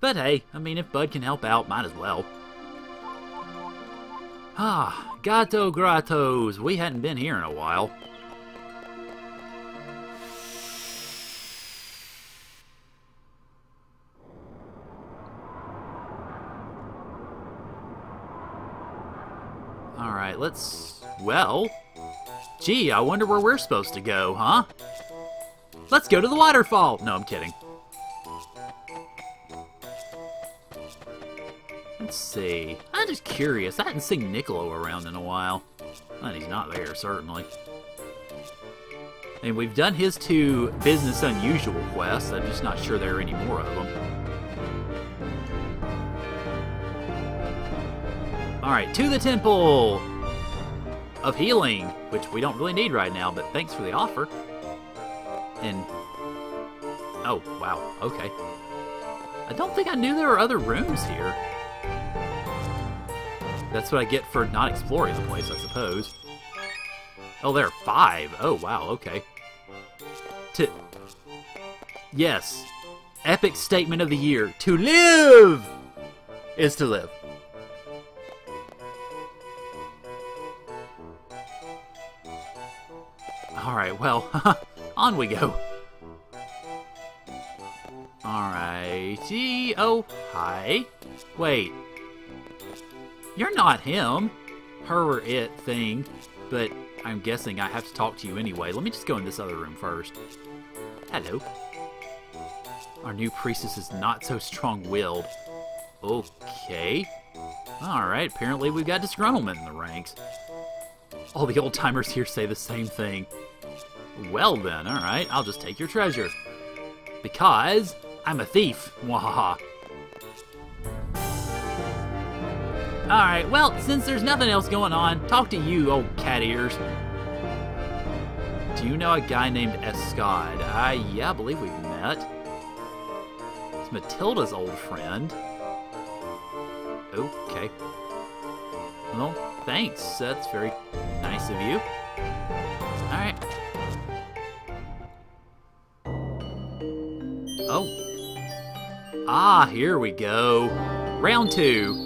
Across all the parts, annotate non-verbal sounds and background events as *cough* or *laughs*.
But hey, I mean, if Bud can help out, might as well. Ah, Gato Grottoes. We hadn't been here in a while. Alright, let's... Well... Gee, I wonder where we're supposed to go, huh? Let's go to the waterfall! No, I'm kidding. Let's see. I'm just curious. I hadn't seen Niccolo around in a while. And he's not there, certainly. And we've done his two business unusual quests. I'm just not sure there are any more of them. Alright, to the temple of healing, which we don't really need right now, but thanks for the offer. And. Oh, wow, okay. I don't think I knew there were other rooms here. That's what I get for not exploring the place, I suppose. Oh, there are five. Oh, wow, okay. To... Yes. Epic statement of the year. To live is to live. Alright, well, *laughs* on we go. Alrighty. Oh, hi. Wait. You're not him. Her or it thing. But I'm guessing I have to talk to you anyway. Let me just go in this other room first. Hello. Our new priestess is not so strong-willed. Okay. Alright, apparently we've got disgruntlement in the ranks. All the old-timers here say the same thing. Well then, alright, I'll just take your treasure. Because I'm a thief. Wahaha. Alright, well, since there's nothing else going on, talk to you, old cat ears. Do you know a guy named Escad? I, yeah, I believe we've met. It's Matilda's old friend. Okay. Well, thanks. That's very nice of you. Alright. Oh. Ah, here we go. Round two.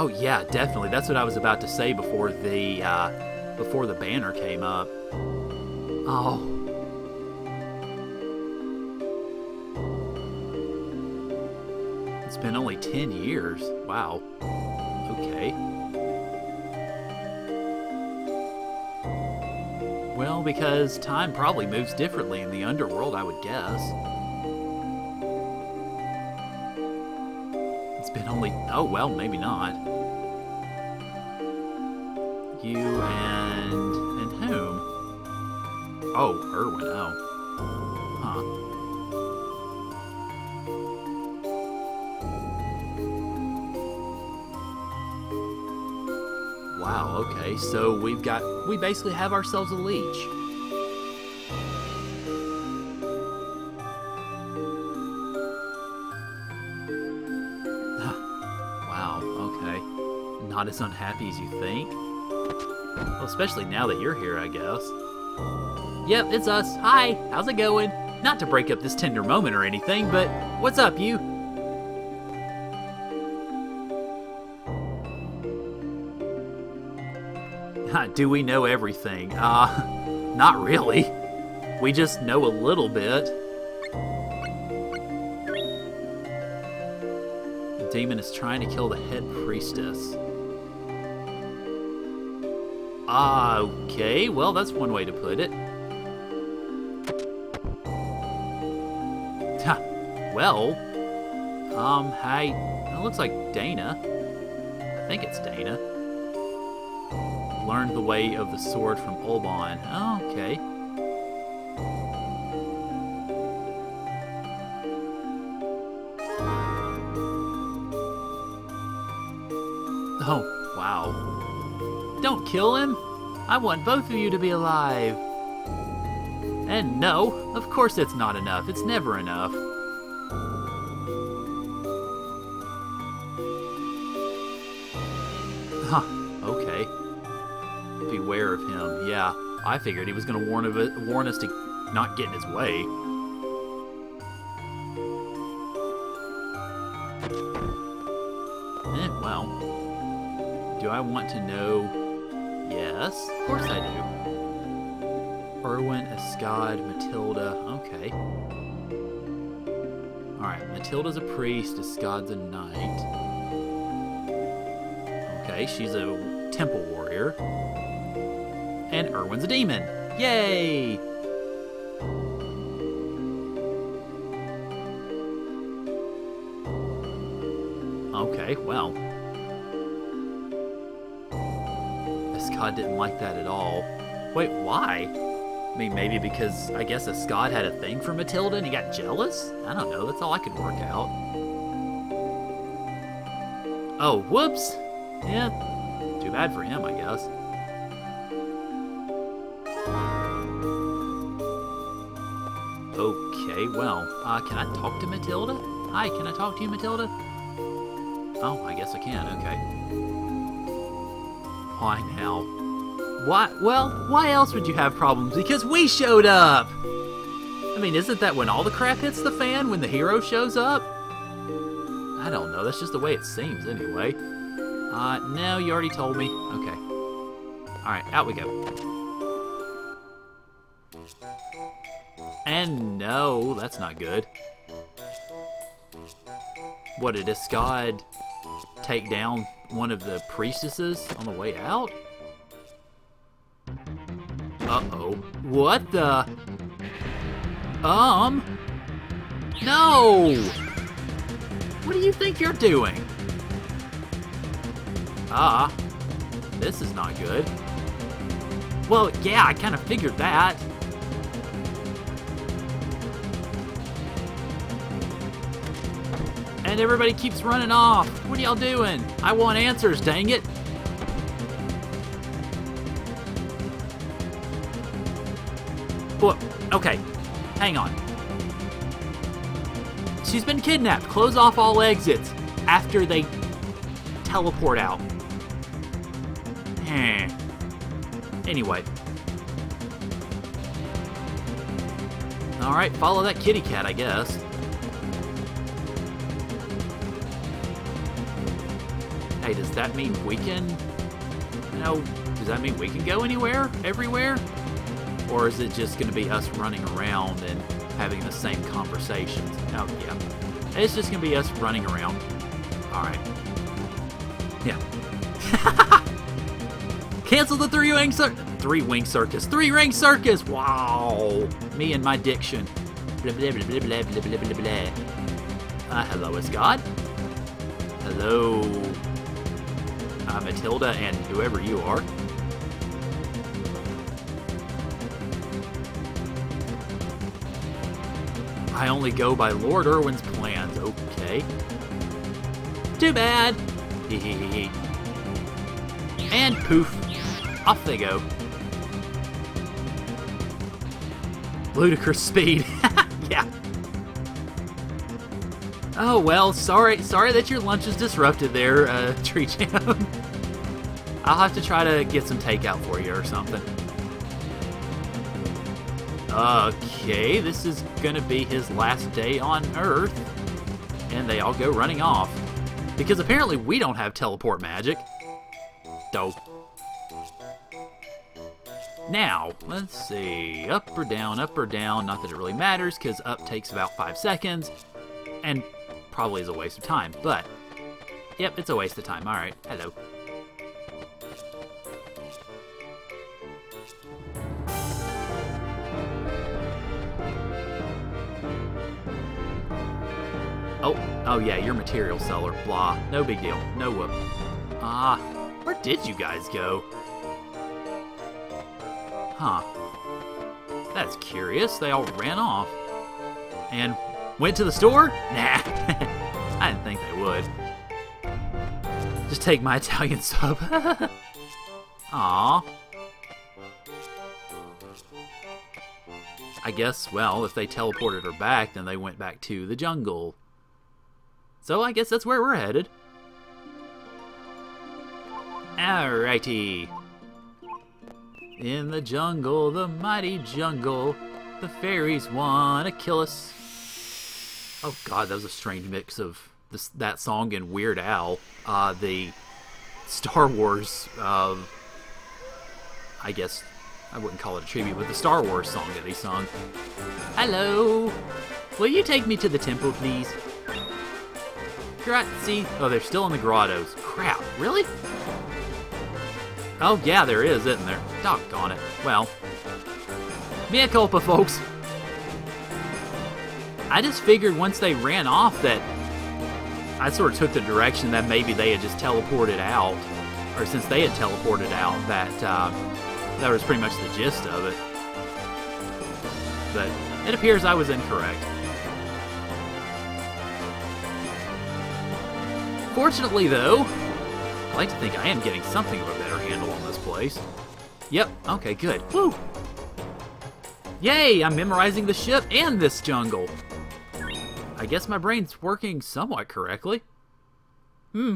Oh yeah, definitely. That's what I was about to say before the uh, before the banner came up. Oh. It's been only 10 years. Wow. Okay. Well, because time probably moves differently in the underworld, I would guess. It's been only... Oh, well, maybe not. You and... and whom? Oh, Irwin, oh. Huh. Wow, okay, so we've got... We basically have ourselves a leech. Wow, okay. Not as unhappy as you think. Well, especially now that you're here, I guess. Yep, it's us. Hi, how's it going? Not to break up this tender moment or anything, but what's up, you? *laughs* Do we know everything? Uh, *laughs* not really. We just know a little bit. The demon is trying to kill the head priestess. Ah, okay. Well, that's one way to put it. Ha. well. Um, hi. It looks like Daena. I think it's Daena. Learned the way of the sword from. Oh, okay. I want both of you to be alive! And no, of course it's not enough. It's never enough. Huh, okay. beware of him. Yeah, I figured he was going to warn of it, warn us to not get in his way. Eh, well, do I want to know? Yes, course I do. Irwin, Escad, Matilda. Okay. Alright, Matilda's a priest, Escad's a knight. Okay, she's a temple warrior. And Irwin's a demon. Yay! Okay, well. Escad didn't like that at all. Wait, why? I mean, maybe because I guess Scott had a thing for Matilda and he got jealous? I don't know, that's all I could work out. Oh, whoops! Yeah, too bad for him, I guess. Okay, well, uh, can I talk to Matilda? Hi, can I talk to you, Matilda? Oh, I guess I can, okay. Why now? Why? Well, why else would you have problems? Because we showed up! I mean, isn't that when all the crap hits the fan, when the hero shows up? I don't know, that's just the way it seems, anyway. Uh, no, you already told me. Okay. Alright, out we go. And no, that's not good. What, did Escad take down one of the priestesses on the way out? Uh-oh. What the? Um? No! What do you think you're doing? Ah, this is not good. Well, yeah, I kind of figured that. And everybody keeps running off. What are y'all doing? I want answers, dang it. What? Okay, hang on. She's been kidnapped. Close off all exits after they teleport out. Hmm. Anyway. Alright, follow that kitty cat, I guess. Does that mean we can, you know, does that mean we can go anywhere, everywhere? Or is it just going to be us running around and having the same conversations? Oh, yeah. It's just going to be us running around. All right. Yeah. *laughs* Cancel the three wing circus. Three wing circus. Three ring circus. Wow. Me and my diction. Blah, blah, blah, blah, blah, blah, blah, blah. Uh, hello, it's Hello uh, Matilda, and whoever you are. I only go by Lord Irwin's plans. Okay. Too bad. And poof. Off they go. Ludicrous speed. *laughs* yeah. Oh well, sorry, sorry that your lunch is disrupted there, uh, *laughs* Tree Jam. I'll have to try to get some takeout for you or something. Okay, this is gonna be his last day on Earth. And they all go running off. Because apparently we don't have teleport magic. Dope. Now, let's see. Up or down, up or down. Not that it really matters, because up takes about five seconds. And probably is a waste of time, but... Yep, it's a waste of time. Alright, hello. Oh, yeah, you're material seller. Blah. No big deal. No whoop. Ah, where did you guys go? Huh. That's curious. They all ran off. And went to the store? *laughs* Nah. I didn't think they would. Just take my *laughs* Italian sub. *laughs* Aw. I guess, well, if they teleported her back, then they went back to the jungle. So I guess that's where we're headed. Alrighty. In the jungle, the mighty jungle, the fairies wanna kill us. Oh god, that was a strange mix of this, that song and Weird Al. Uh, the Star Wars, uh, I guess I wouldn't call it a tribute, but the Star Wars song that he sung. Hello! Will you take me to the temple, please? Grazie. Oh, they're still in the grottos. Crap, really? Oh, yeah, there is, isn't there? Doggone it. Well, mea culpa, folks. I just figured once they ran off that I sort of took the direction that maybe they had just teleported out, or since they had teleported out, that uh, that was pretty much the gist of it. But it appears I was incorrect. Fortunately, though, I like to think I am getting something of a better handle on this place. Yep, okay, good. Woo! Yay, I'm memorizing the ship and this jungle. I guess my brain's working somewhat correctly. Hmm.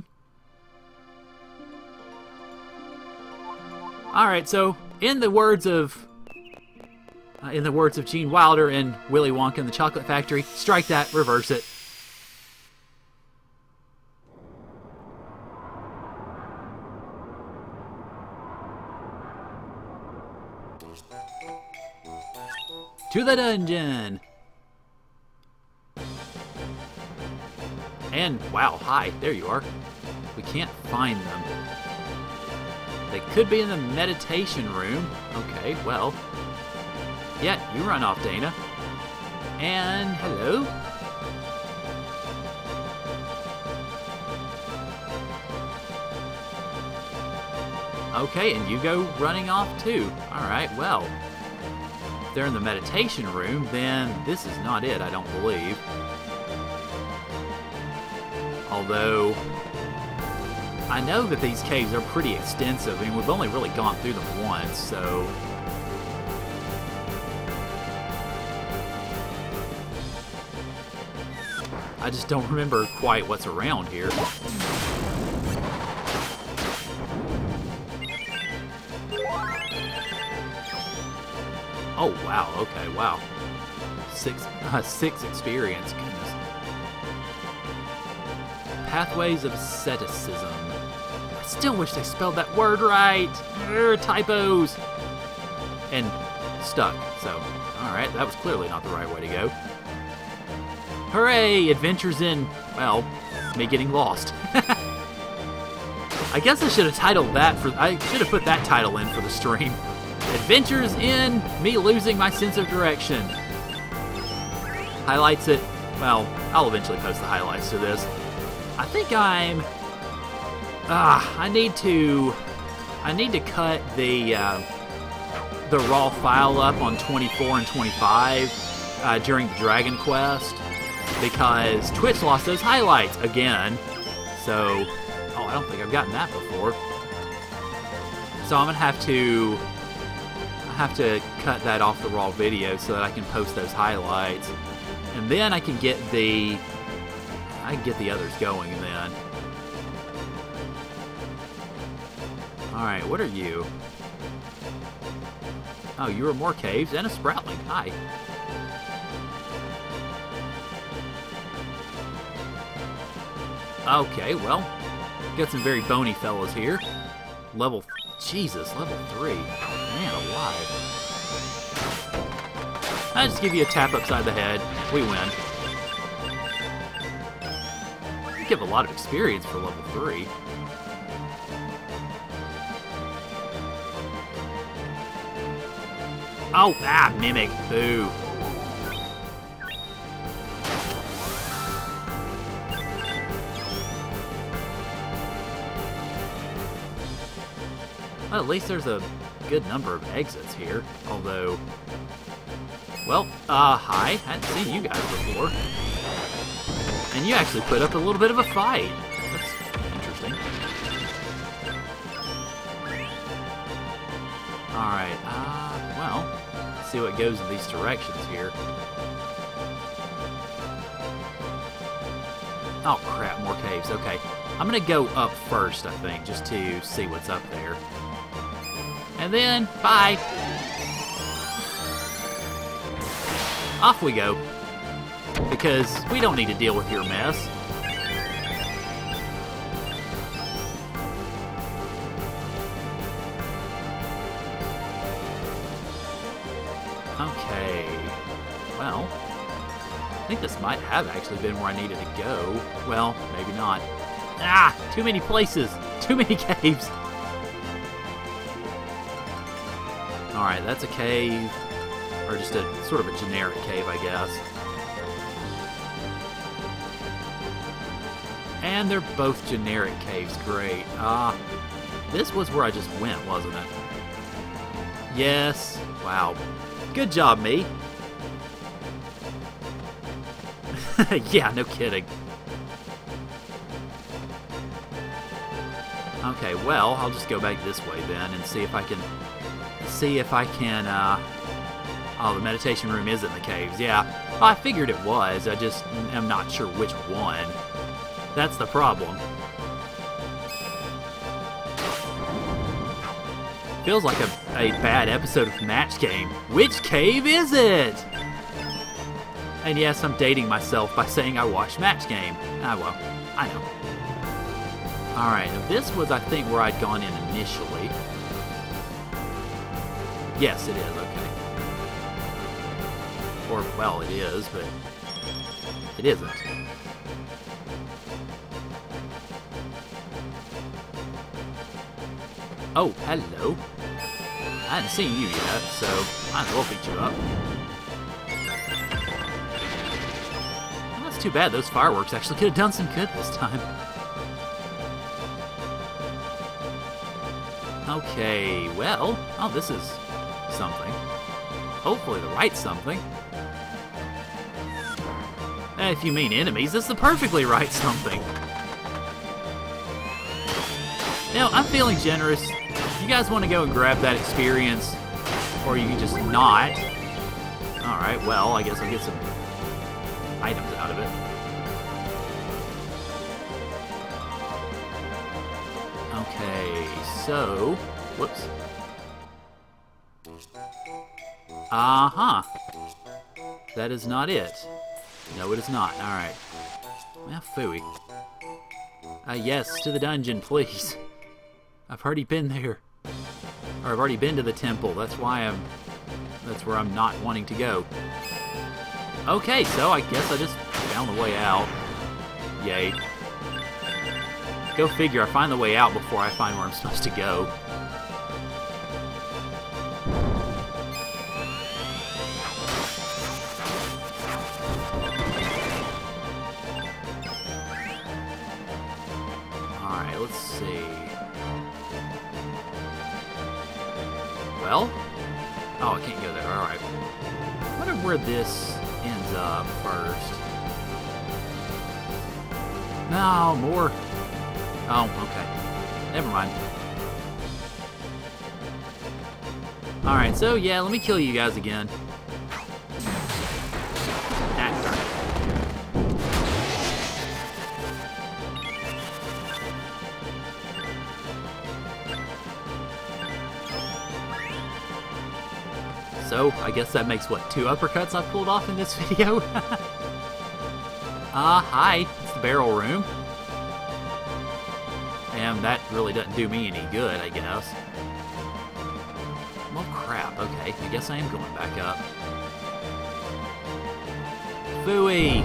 Alright, so, in the words of... Uh, in the words of Gene Wilder in Willy Wonka and the Chocolate Factory, strike that, reverse it. To the dungeon! And, wow, hi, there you are. We can't find them. They could be in the meditation room. Okay, well. Yeah, you run off, Daena. And, hello? Okay, and you go running off too. Alright, well If they're in the meditation room, then this is not it, I don't believe. Although, I know that these caves are pretty extensive. I mean, we've only really gone through them once, so... I just don't remember quite what's around here. Oh, wow. Okay, wow. Six, *laughs* uh, six experience. Goodness. Pathways of asceticism. I still wish they spelled that word right. Urgh, typos. And stuck. So, alright, that was clearly not the right way to go. Hooray! Adventures in, well, me getting lost. *laughs* I guess I should have titled that for. I should have put that title in for the stream. *laughs* Adventures in me losing my sense of direction. Highlights it. Well, I'll eventually post the highlights to this. I think I'm. Ah, I need to. I need to cut the uh, the raw file up on 24 and 25 uh, during the Dragon Quest because Twitch lost those highlights again. So, oh, I don't think I've gotten that before. So I'm gonna have to have to cut that off the raw video so that I can post those highlights. And then I can get the I can get the others going then. Alright, what are you? Oh, you are more caves and a sproutling. Hi. Okay, well, got some very bony fellows here. Level, Jesus, level 3 I just give you a tap upside the head. We win. You give a lot of experience for level 3. Oh, ah, Mimic. Boo. Well, at least there's a good number of exits here, although... Well, uh, hi. I Hadn't seen you guys before. And you actually put up a little bit of a fight. That's interesting. Alright, uh, well, see what goes in these directions here. Oh crap, more caves. Okay. I'm gonna go up first, I think, just to see what's up there. And then, bye. Off we go. Because we don't need to deal with your mess. Okay. Well, I think this might have actually been where I needed to go. Well, maybe not. Ah! Too many places! Too many *laughs* caves! Alright, that's a cave. Or just a sort of a generic cave, I guess. And they're both generic caves. Great. Ah, this was where I just went, wasn't it? Yes. Wow. Good job, me. *laughs* yeah, no kidding. Okay, well, I'll just go back this way then and see if I can see if I can uh Oh, the meditation room is in the caves. Yeah. I figured it was. I just am not sure which one. That's the problem. Feels like a, a bad episode of Match Game. Which cave is it? And yes, I'm dating myself by saying I watched Match Game. Ah, well, I know. Alright, this was, I think, where I'd gone in initially. Yes, it is, okay. Or, well, it is, but it isn't. Oh, hello. I hadn't seen you yet, so as well beat you up. Well, that's too bad. Those fireworks actually could have done some good this time. Okay, well, oh, this is. Hopefully the right something. Eh, if you mean enemies, that's the perfectly right something. Now, I'm feeling generous. If You guys want to go and grab that experience, or you can just not. Alright, well, I guess I'll get some items out of it. Okay, so... Whoops. Uh-huh. That is not it. No, it is not. Alright. Well, phooey. Uh, yes, to the dungeon, please. *laughs* I've already been there. Or I've already been to the temple. That's why I'm... That's where I'm not wanting to go. Okay, so I guess I just found the way out. Yay. Go figure, I find the way out before I find where I'm supposed to go. Well? Oh, I can't go there. Alright. I wonder where this ends up first. No, more. Oh, okay. Never mind. Alright, so yeah, let me kill you guys again. I guess that makes, what, two uppercuts I've pulled off in this *laughs* video? Ah, uh, hi. It's the barrel room. And that really doesn't do me any good, I guess. Well, crap. Okay, I guess I am going back up. Fooey!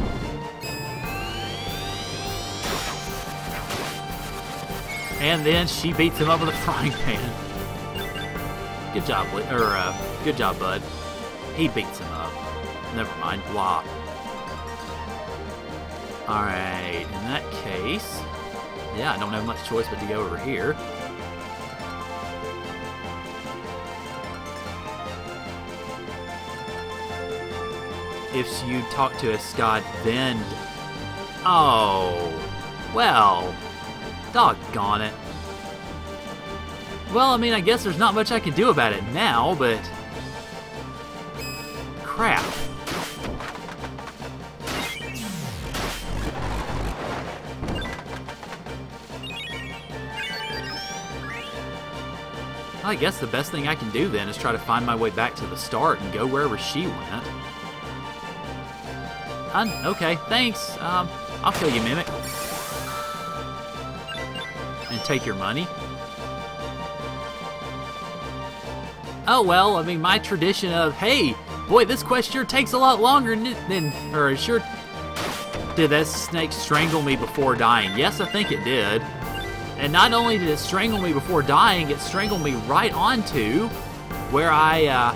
And then she beats him up with a frying pan. Good job, or uh, good job, bud. He beats him up. Never mind, blah. Alright, in that case, yeah, I don't have much choice but to go over here. If you talk to Escad, then... Oh, well, doggone it. Well, I mean, I guess there's not much I can do about it now, but... Crap. I guess the best thing I can do then is try to find my way back to the start and go wherever she went. Un okay, thanks. Um, I'll kill you, Mimic. And take your money. Oh well, I mean, my tradition of, hey, boy, this quest sure takes a lot longer than, or sure, did that snake strangle me before dying? Yes, I think it did. And not only did it strangle me before dying, it strangled me right onto where I, uh,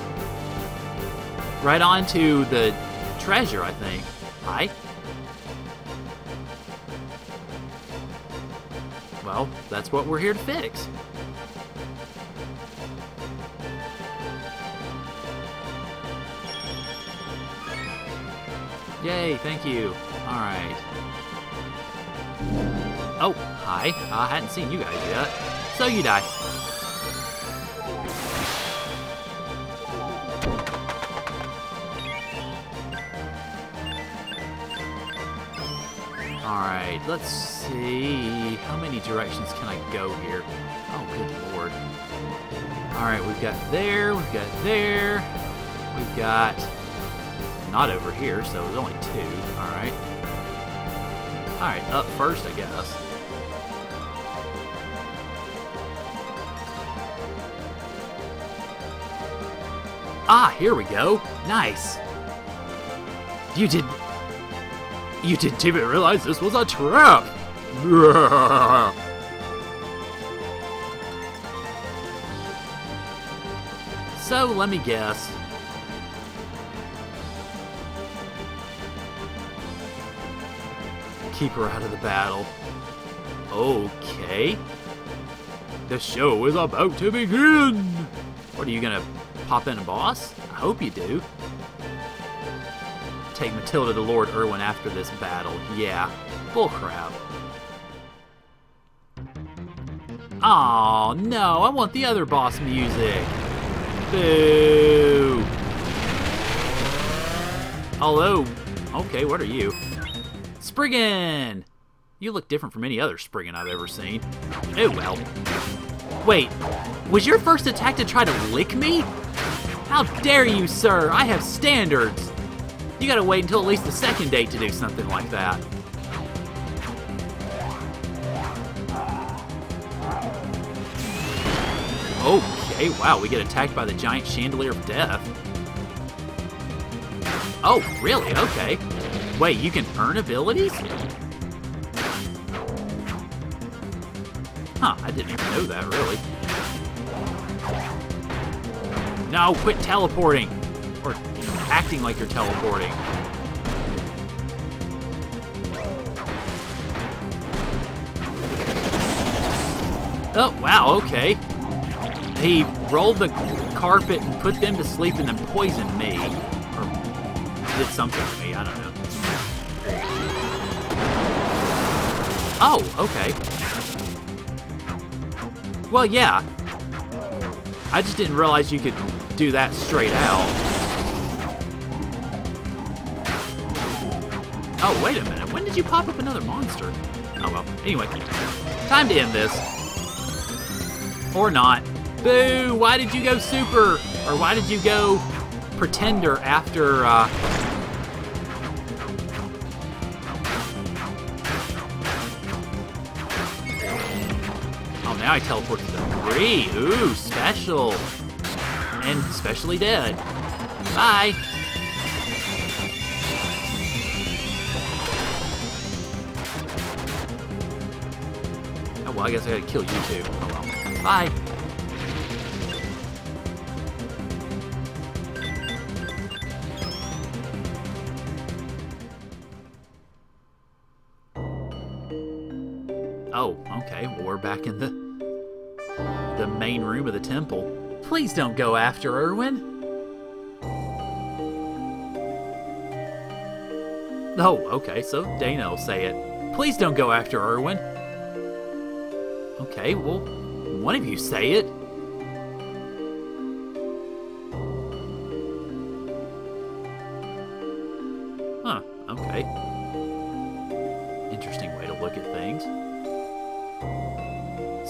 right onto the treasure, I think. Hi? Well, that's what we're here to fix. Yay, thank you. Alright. Oh, hi. I hadn't seen you guys yet. So you die. Alright, let's see. How many directions can I go here? Oh, good lord. Alright, we've got there, we've got there, we've got not over here, so there's only two. Alright. Alright, up first, I guess. Ah, here we go. Nice. You did... You didn't even realize this was a trap! *laughs* so, let me guess. Keep her out of the battle. Okay. The show is about to begin! What, are you gonna pop in a boss? I hope you do. Take Matilda to Lord Irwin after this battle. Yeah, bullcrap. Oh no, I want the other boss music. Boo! Hello. okay, what are you? Spriggan! You look different from any other Spriggan I've ever seen. Oh well. Wait, was your first attack to try to lick me? How dare you, sir? I have standards. You gotta wait until at least the second date to do something like that. Okay, wow, we get attacked by the giant chandelier of death. Oh, really? Okay. Wait, you can earn abilities? Huh, I didn't even know that, really. No, quit teleporting! Or acting like you're teleporting. Oh, wow, okay. He rolled the carpet and put them to sleep and then poisoned me. Or did something to me, I don't know. Oh, okay. Well, yeah. I just didn't realize you could do that straight out. Oh, wait a minute. When did you pop up another monster? Oh, well. Anyway, time to end this. Or not. Boo! Why did you go super? Or why did you go pretender after, uh... now I teleport to three. Ooh, special. And specially dead. Bye. Oh, well, I guess I gotta kill you too. Oh, well. Bye. Oh, okay. Well, we're back in the temple. Please don't go after Irwin. Oh, okay. So Daena will say it. Please don't go after Irwin. Okay, well, one of you say it.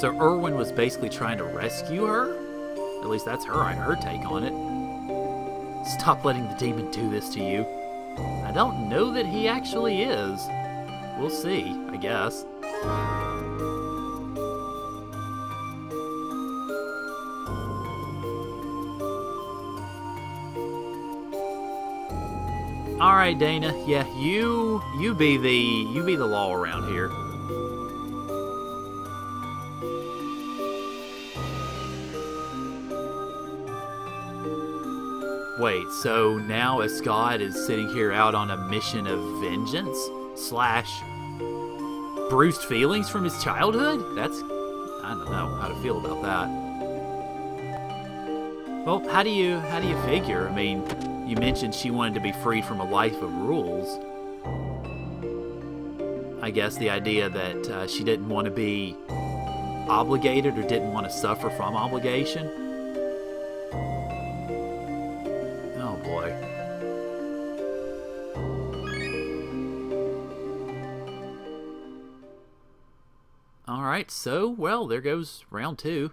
So Irwin was basically trying to rescue her? At least that's her her take on it. Stop letting the demon do this to you. I don't know that he actually is. We'll see, I guess. All right, Daena. Yeah, you you be the you be the law around here. Wait, so now Escad is sitting here out on a mission of vengeance slash bruised feelings from his childhood? That's I don't know how to feel about that. Well, how do you how do you figure? I mean, you mentioned she wanted to be freed from a life of rules. I guess the idea that uh, she didn't want to be obligated or didn't want to suffer from obligation. Right, so well, there goes round two.